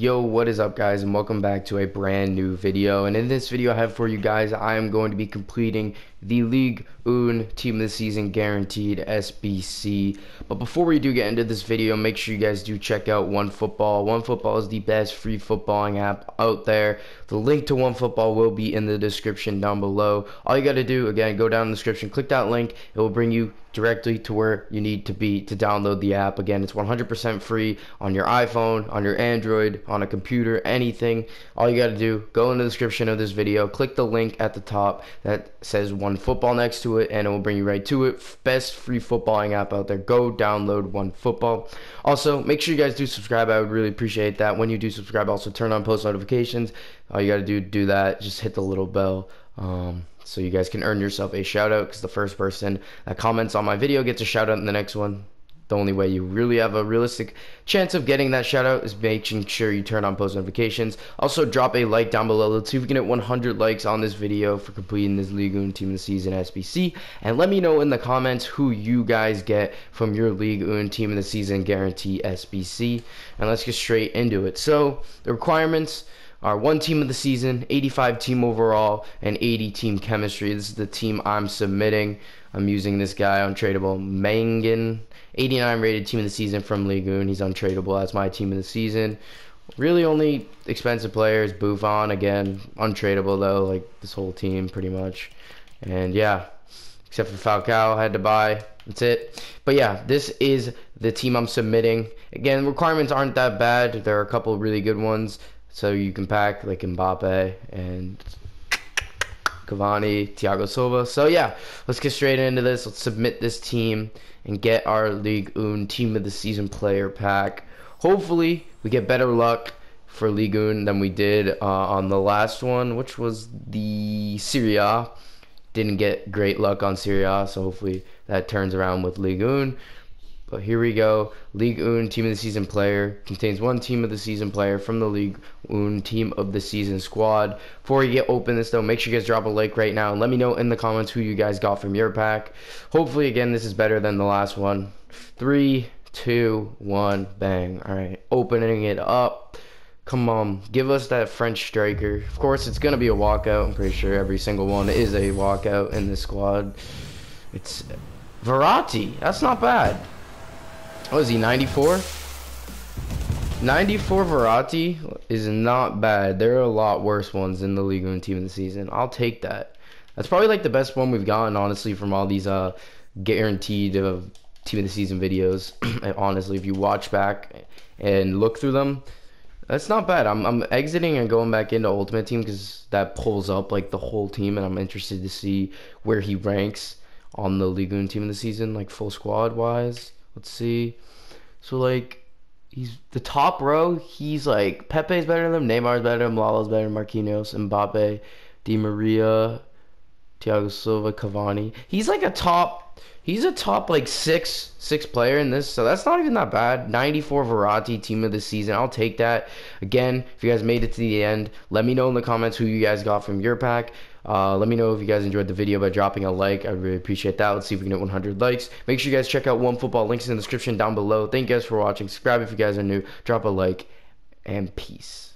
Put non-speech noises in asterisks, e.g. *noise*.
Yo, what is up guys and welcome back to a brand new video and in this video I have for you guys I am going to be completing the Ligue 1 Team of the Season Guaranteed SBC but before we do get into this video make sure you guys do check out OneFootball. OneFootball is the best free footballing app out there. The link to OneFootball will be in the description down below. All you got to do again go down in the description click that link it will bring you directly to where you need to be to download the app again it's 100% free on your iPhone on your Android on a computer, anything, all you got to do, go in the description of this video, click the link at the top that says One Football next to it, and it will bring you right to it. Best free footballing app out there. Go download One Football. Also, make sure you guys do subscribe. I would really appreciate that. When you do subscribe, also turn on post notifications. All you got to do, do that. Just hit the little bell. Um, so you guys can earn yourself a shout out because the first person that comments on my video gets a shout out in the next one the only way you really have a realistic chance of getting that shout out is making sure you turn on post notifications. Also, drop a like down below. Let's see if we can get 100 likes on this video for completing this League Team of the Season SBC. And let me know in the comments who you guys get from your League Team of the Season guarantee SBC. And let's get straight into it. So, the requirements are one team of the season, 85 team overall, and 80 team chemistry. This is the team I'm submitting. I'm using this guy untradeable Mangan 89 rated team of the season from Ligue 1. He's untradeable. That's my team of the season. Really, only expensive players. Buffon again, untradeable though. Like this whole team, pretty much. And yeah, except for Falcao, I had to buy. That's it. But yeah, this is the team I'm submitting. Again, requirements aren't that bad. There are a couple really good ones. So you can pack like Mbappe and Cavani, Thiago Silva. So yeah, let's get straight into this. Let's submit this team and get our Ligue 1 Team of the Season player pack. Hopefully, we get better luck for Ligue 1 than we did uh, on the last one, which was the Serie A. Didn't get great luck on Serie A, so hopefully that turns around with Ligue 1. But here we go. Ligue 1 Team of the Season player contains one Team of the Season player from the Ligue 1 Team of the Season squad. Before you get open this though, make sure you guys drop a like right now let me know in the comments who you guys got from your pack. Hopefully, again, this is better than the last one. Three, two, one, bang. All right, opening it up. Come on, give us that French striker. Of course, it's gonna be a walkout. I'm pretty sure every single one is a walkout in this squad. It's Verratti. That's not bad. Is he, 94? 94 Verratti is not bad. There are a lot worse ones in the Ligue 1 team of the season. I'll take that. That's probably like the best one we've gotten, honestly, from all these uh, guaranteed uh, team of the season videos. *clears throat* honestly, if you watch back and look through them, that's not bad. I'm, I'm exiting and going back into Ultimate Team because that pulls up like the whole team, and I'm interested to see where he ranks on the Ligue 1 team of the season, like full squad wise. Let's see. So like he's the top row. He's like Pepe's better than him. Neymar's better than him. Lalo's better than Marquinhos, Mbappe, Di Maria, Thiago Silva, Cavani. He's like a top. He's a top like six six player in this, so that's not even that bad. 94 Verratti team of the season. I'll take that. Again, if you guys made it to the end, let me know in the comments who you guys got from your pack. Uh, let me know if you guys enjoyed the video by dropping a like. I really appreciate that. Let's see if we can get 100 likes. Make sure you guys check out One Football. Links in the description down below. Thank you guys for watching. Subscribe if you guys are new. Drop a like. And peace.